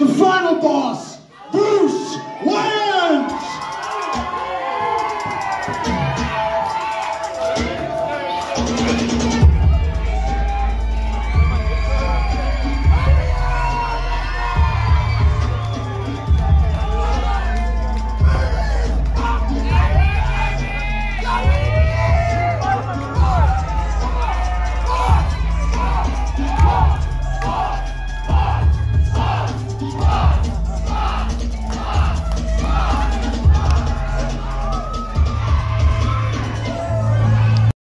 the final boss, Bruce Wayans!